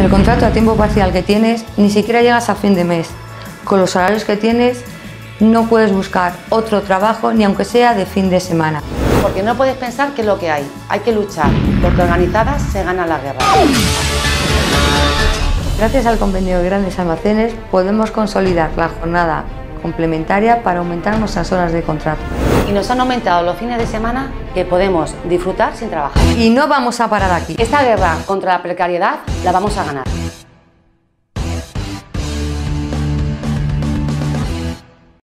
el contrato a tiempo parcial que tienes, ni siquiera llegas a fin de mes. Con los salarios que tienes, no puedes buscar otro trabajo, ni aunque sea de fin de semana. Porque no puedes pensar que es lo que hay. Hay que luchar, porque organizadas se gana la guerra. Gracias al convenio de grandes almacenes podemos consolidar la jornada complementaria para aumentar nuestras horas de contrato. Y nos han aumentado los fines de semana que podemos disfrutar sin trabajar. Y no vamos a parar aquí. Esta guerra contra la precariedad la vamos a ganar.